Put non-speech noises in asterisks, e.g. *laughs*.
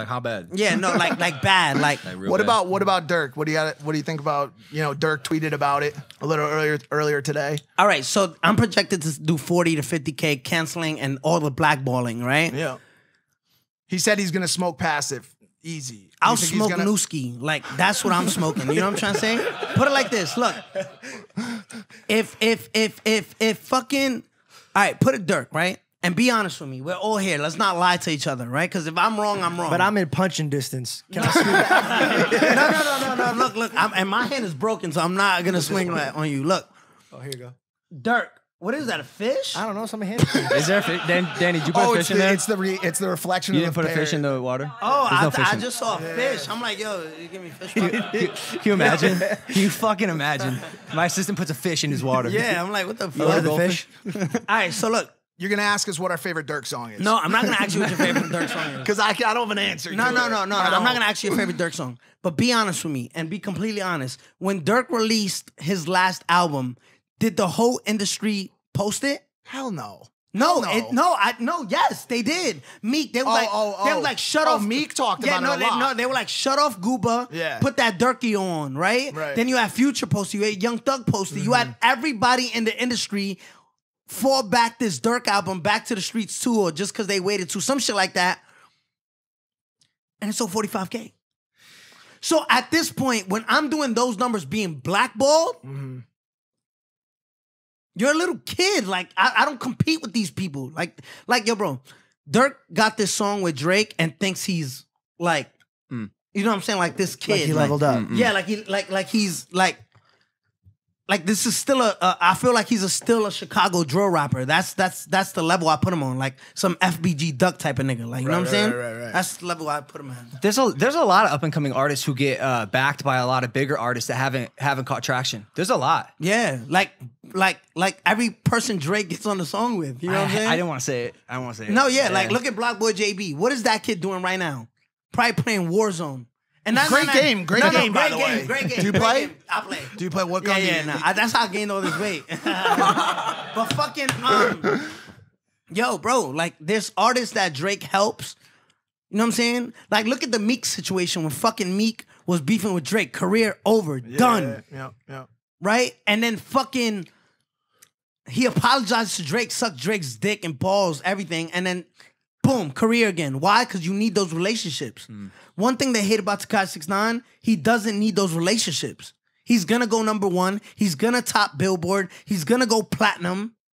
Like how bad? Yeah, no, like like *laughs* bad. Like Like, What bad. about what about Durk? What do you got? What do you think about you know Durk tweeted about it a little earlier earlier today? all right, so I'm projected to do 40 to 50k canceling and all the blackballing, right? Yeah. He said he's gonna smoke passive, easy. I'll You think he's smoke gonna- Nooski. Like that's what I'm smoking. You know what I'm trying to say? Put it like this. Look, if if if if if fucking, all right, put it Durk right, and be honest with me. We're all here. Let's not lie to each other, right? Because if I'm wrong, I'm wrong. But I'm in punching distance. Can I scoot back? *laughs* no no no no no. Look look, I'm, and my hand is broken, so I'm not gonna swing that on you. Look, Oh, here you go. Durk. What is that? A fish? I don't know. Some hand. Is there a fish? Dan, Danny, did you put Oh, a it's fish in the, there? it's the re, it's the reflection you of didn't the put a fish in the water? Oh, I, no th- I just saw a fish. I'm like, yo, you give me fish. *laughs* Can you imagine? *laughs* Can you fucking imagine? My assistant puts a fish in his water. yeah, I'm like, what the fuck? Order the fish. All right, so look, You're gonna ask us what our favorite Durk song is. no, I'm not gonna ask you what your favorite Durk song is. *laughs* because I, I don't have an answer. No, no, no, no. I I'm don't. gonna ask you your favorite Durk song, but be honest with me and be completely honest. When Durk released his last album, did the whole industry post it? Hell no. No, No. It, no, I no. Yes, they did. Meek, they were Oh, like, oh, they oh. were like, shut Oh, off. Meek talked yeah, about no, it a they, lot. no, they were like, shut off Gooba. Yeah. put that Durkee on, right? Right. Then you had Future posted, you had Young Thug posted, you had mm-hmm. everybody in the industry fall back this Durk album, Back to the Streets tour, just because they waited to some shit like that, and it sold 45k. So at this point, when I'm doing those numbers being blackballed, you're a little kid. Like I, I don't compete with these people. Like, like yo, bro, Durk got this song with Drake and thinks he's like, Mm. you know what I'm saying? Like this kid. Like he leveled up. Yeah, like he like like he's like like this is still a. a I feel like he's a still a Chicago drill rapper. That's that's that's the level I put him on. Like some FBG Duck type of nigga. Like you know what I'm saying? right, right, right. That's the level I put him at. There's a there's a lot of up and coming artists who get uh, backed by a lot of bigger artists that haven't haven't caught traction. There's a lot. Yeah, like like like every person Drake gets on the song with. You know I, what I'm saying? I didn't want to say it. I don't want to say it. No, yeah, like look at BlocBoy JB. What is that kid doing right now? Probably playing Warzone. And that's Great not- game, great no, no, game, by great the game, way. Great game. Do you play? game. I play. Do you play what Yeah, yeah, nah, I- that's how I gained all this weight. *laughs* but fucking, um, yo, bro, like there's artists that Drake helps. You know what I'm saying? Like, look at the Meek situation when fucking Meek was beefing with Drake. Career over, done, Yeah, yeah. right? And then fucking, he apologized to Drake, sucked Drake's dick and balls, everything, and then boom, career again. Why? Because you need those relationships. Hmm. One thing they hate about Tekashi 69, he doesn't need those relationships. He's gonna go number one. He's gonna top Billboard. He's gonna go platinum.